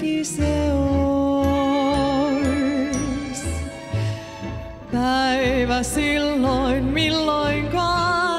kaikki se ois. Päivä silloin milloinkaan.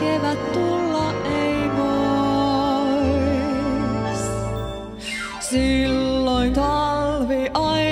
Kevät tulla ei vois. Silloin talvi aina